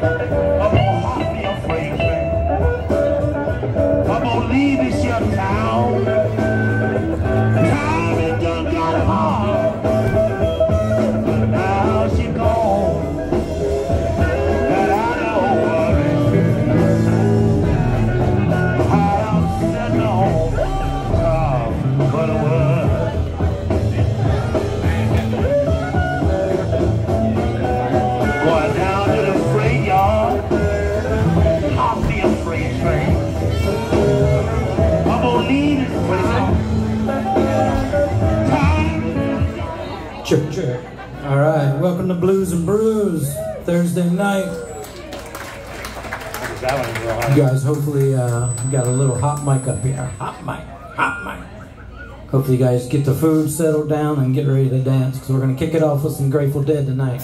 I'm gonna Blues and Brews Thursday night. You guys hopefully uh, got a little hot mic up here. Hot mic, hot mic. Hopefully you guys get the food settled down and get ready to dance because we're going to kick it off with some Grateful Dead tonight.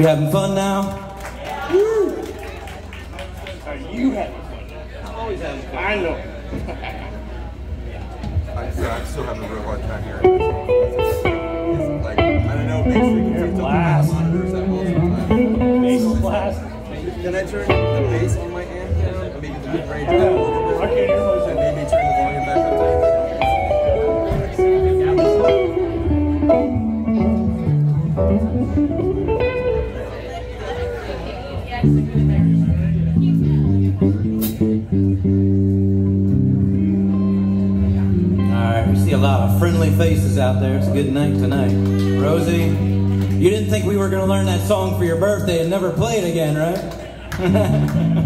We having fun now? Yeah.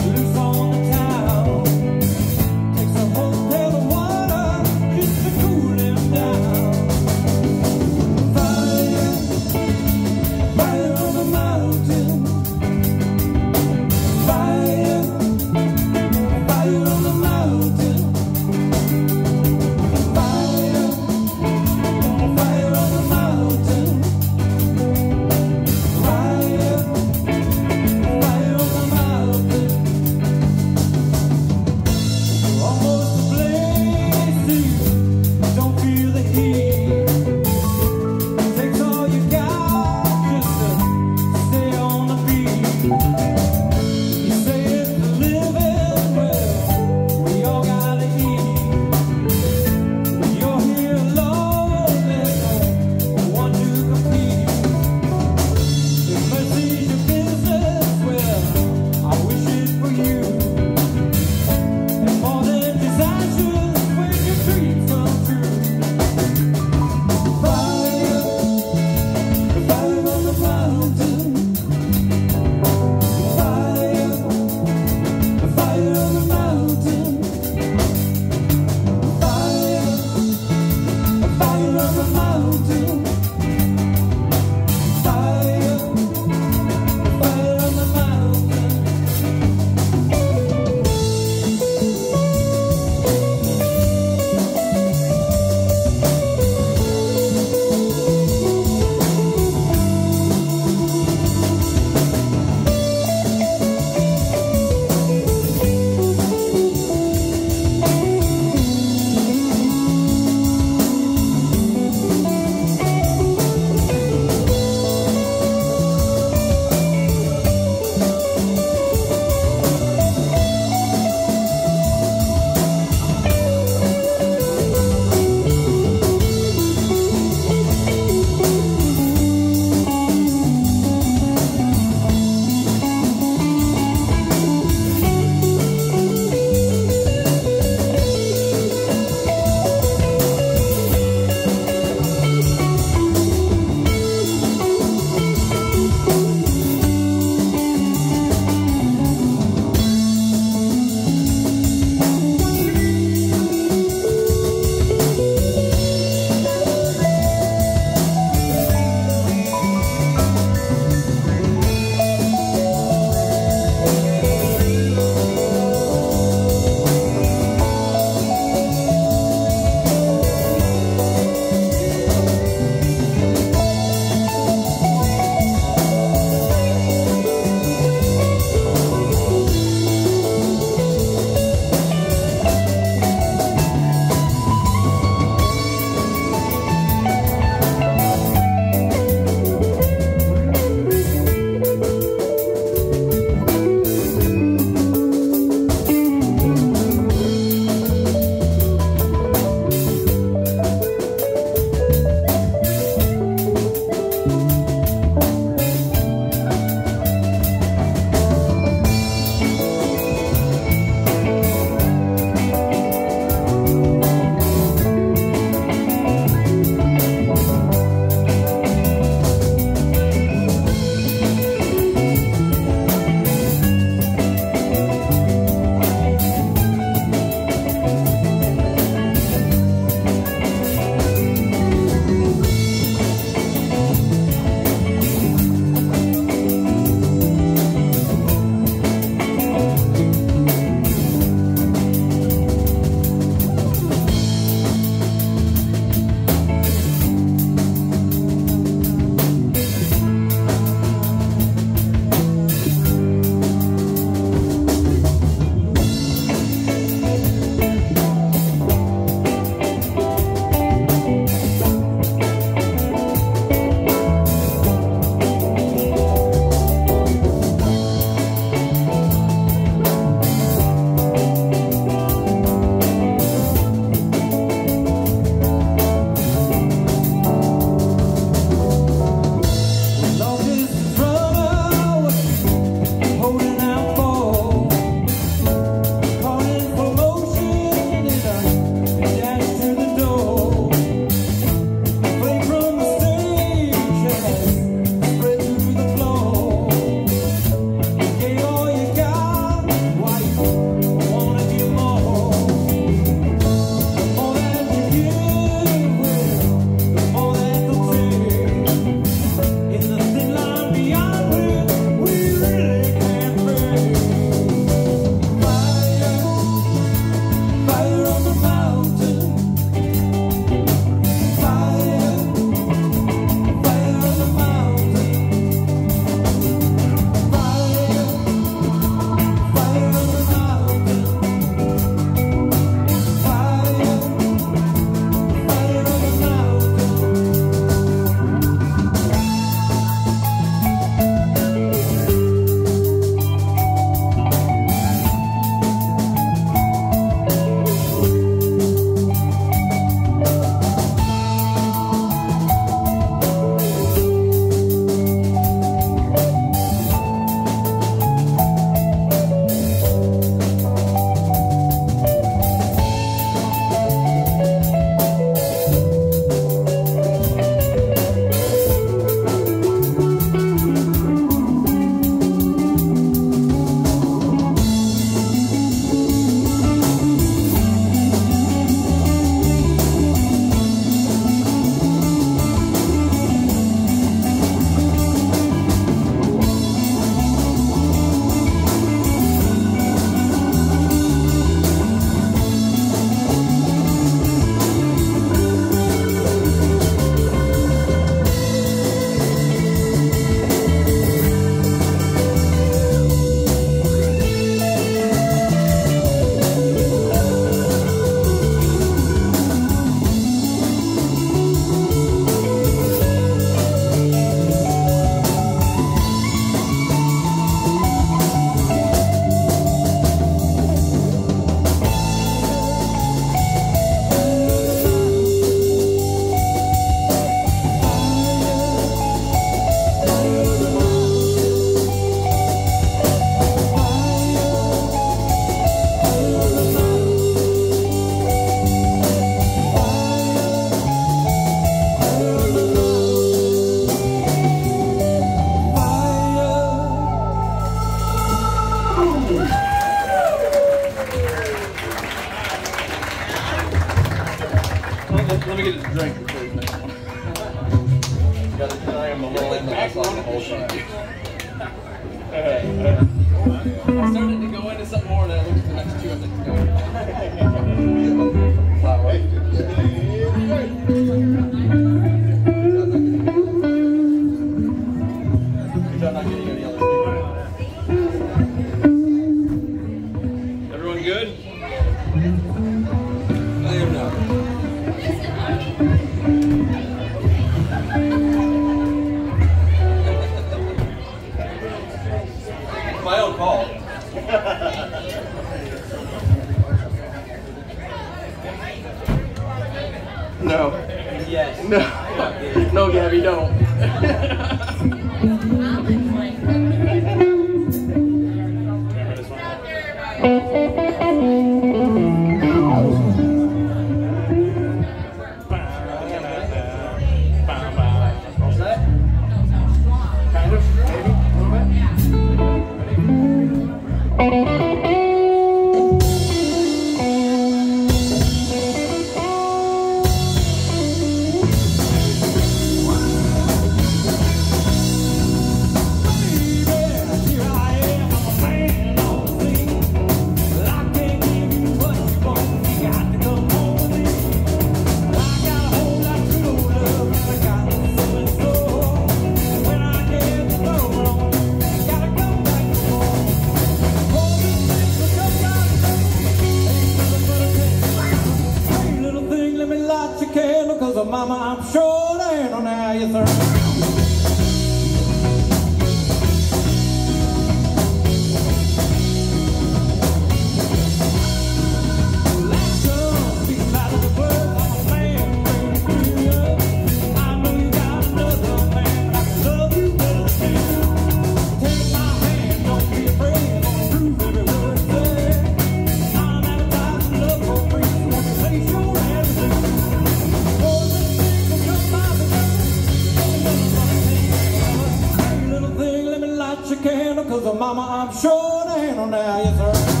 candle, cause mama, I'm sure to handle now, yes sir.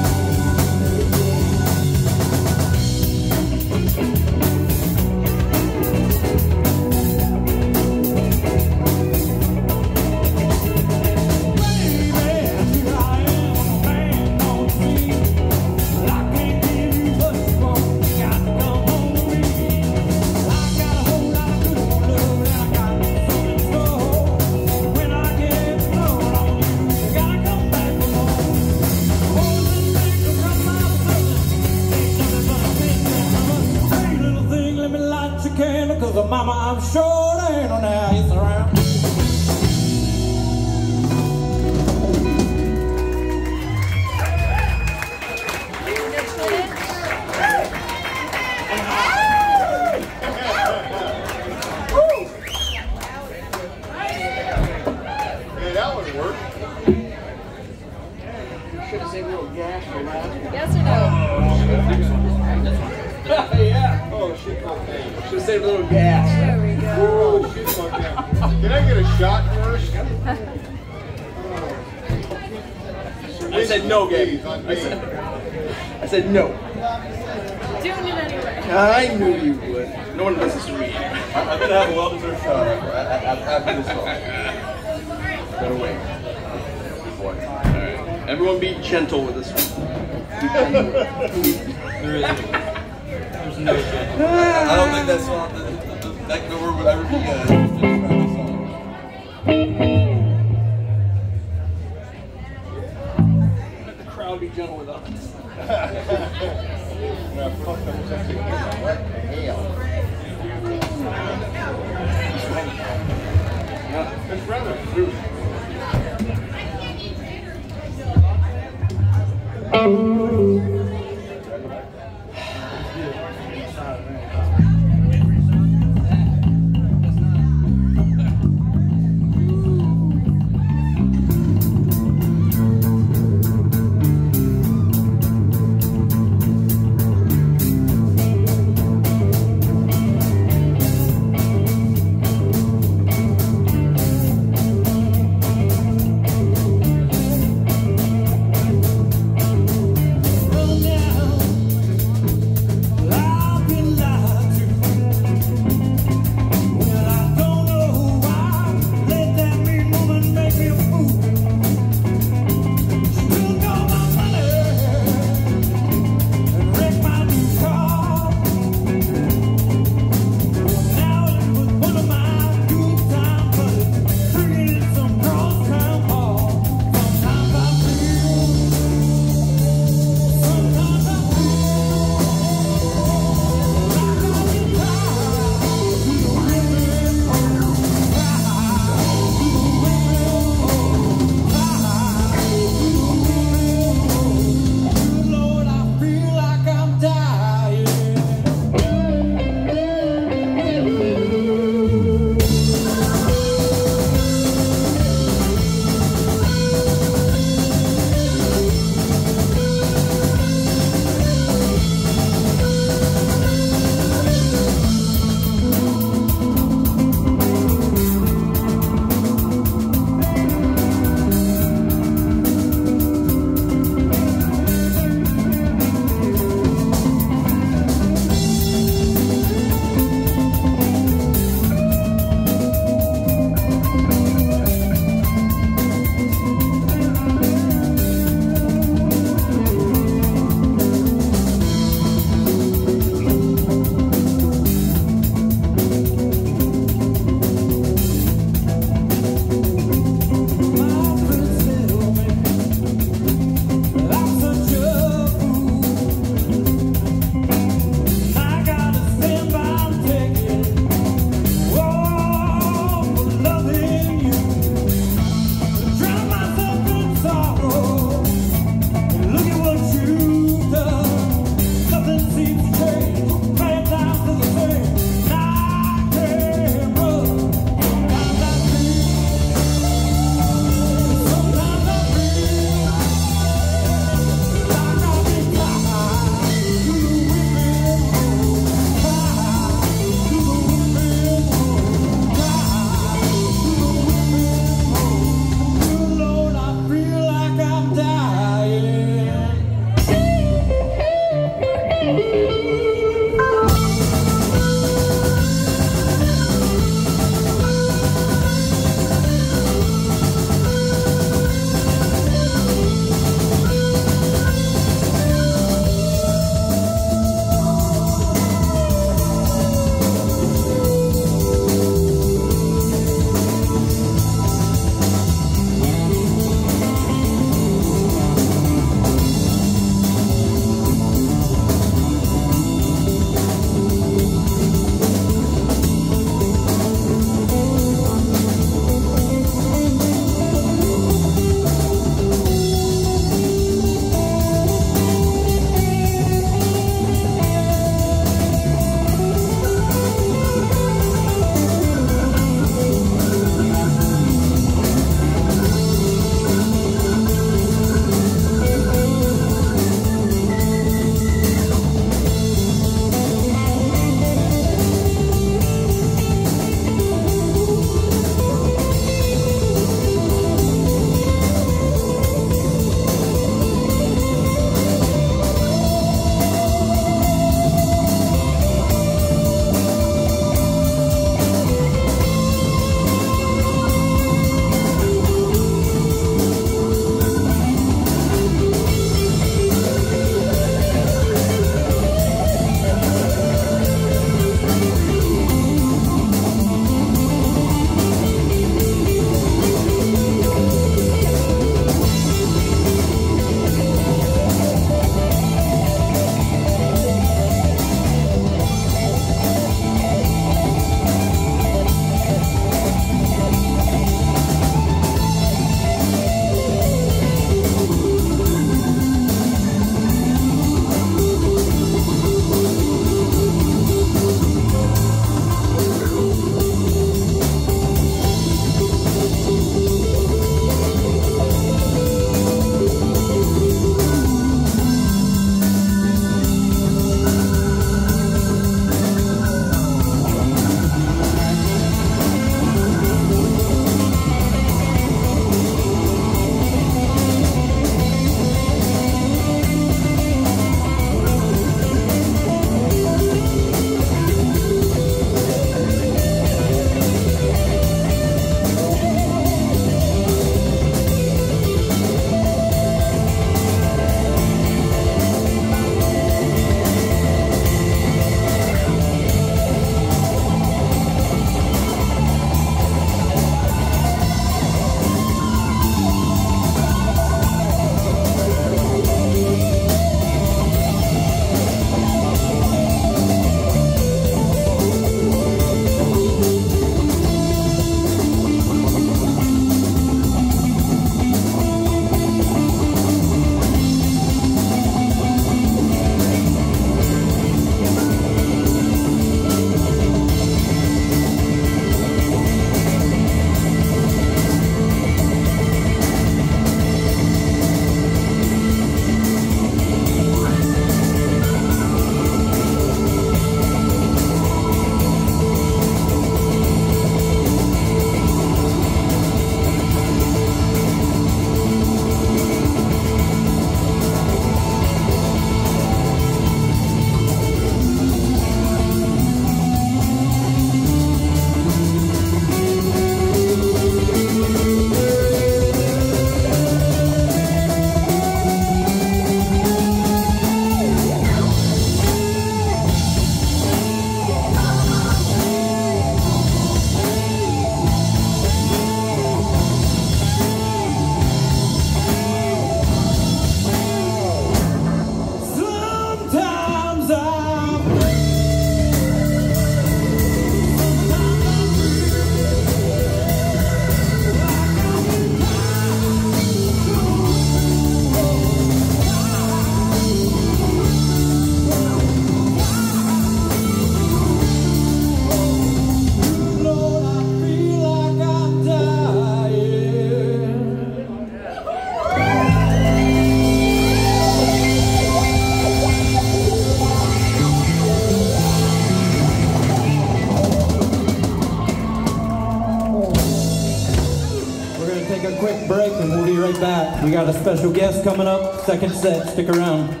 Special guest coming up. Second set, stick around.